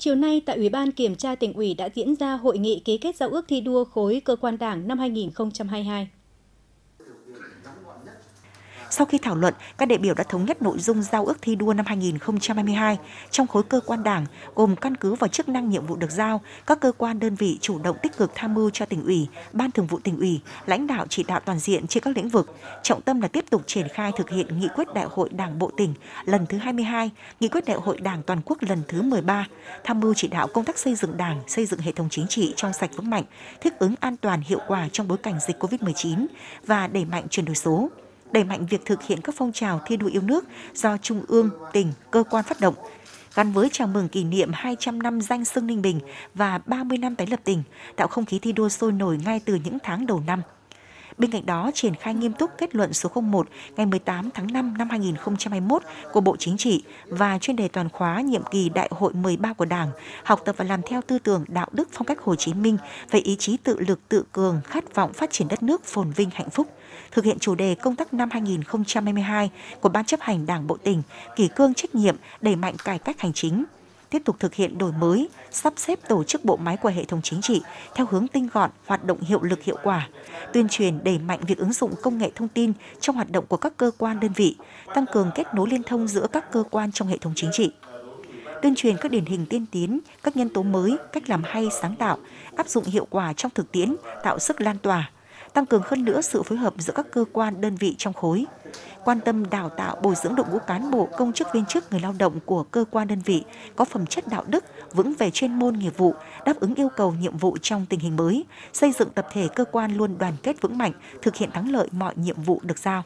Chiều nay tại Ủy ban Kiểm tra tỉnh ủy đã diễn ra hội nghị ký kết giao ước thi đua khối cơ quan Đảng năm 2022. Sau khi thảo luận, các đại biểu đã thống nhất nội dung giao ước thi đua năm 2022 trong khối cơ quan Đảng, gồm căn cứ vào chức năng nhiệm vụ được giao, các cơ quan đơn vị chủ động tích cực tham mưu cho tỉnh ủy, ban thường vụ tỉnh ủy, lãnh đạo chỉ đạo toàn diện trên các lĩnh vực. Trọng tâm là tiếp tục triển khai thực hiện nghị quyết đại hội Đảng bộ tỉnh lần thứ 22, nghị quyết đại hội Đảng toàn quốc lần thứ 13, tham mưu chỉ đạo công tác xây dựng Đảng, xây dựng hệ thống chính trị trong sạch vững mạnh, thích ứng an toàn hiệu quả trong bối cảnh dịch COVID-19 và đẩy mạnh chuyển đổi số đẩy mạnh việc thực hiện các phong trào thi đua yêu nước do Trung ương, tỉnh, cơ quan phát động, gắn với chào mừng kỷ niệm 200 năm danh sưng Ninh Bình và 30 năm tái lập tỉnh, tạo không khí thi đua sôi nổi ngay từ những tháng đầu năm. Bên cạnh đó, triển khai nghiêm túc kết luận số 01 ngày 18 tháng 5 năm 2021 của Bộ Chính trị và chuyên đề toàn khóa nhiệm kỳ Đại hội 13 của Đảng, học tập và làm theo tư tưởng đạo đức phong cách Hồ Chí Minh về ý chí tự lực tự cường, khát vọng phát triển đất nước phồn vinh hạnh phúc thực hiện chủ đề công tác năm 2022 của Ban chấp hành Đảng Bộ tỉnh, kỷ cương trách nhiệm, đẩy mạnh cải cách hành chính, tiếp tục thực hiện đổi mới, sắp xếp tổ chức bộ máy của hệ thống chính trị theo hướng tinh gọn, hoạt động hiệu lực hiệu quả, tuyên truyền đẩy mạnh việc ứng dụng công nghệ thông tin trong hoạt động của các cơ quan đơn vị, tăng cường kết nối liên thông giữa các cơ quan trong hệ thống chính trị. Tuyên truyền các điển hình tiên tiến, các nhân tố mới, cách làm hay sáng tạo, áp dụng hiệu quả trong thực tiễn, tạo sức lan tỏa, tăng cường hơn nữa sự phối hợp giữa các cơ quan đơn vị trong khối, quan tâm đào tạo bồi dưỡng đội ngũ cán bộ, công chức viên chức người lao động của cơ quan đơn vị có phẩm chất đạo đức, vững về chuyên môn nghiệp vụ, đáp ứng yêu cầu nhiệm vụ trong tình hình mới, xây dựng tập thể cơ quan luôn đoàn kết vững mạnh, thực hiện thắng lợi mọi nhiệm vụ được giao.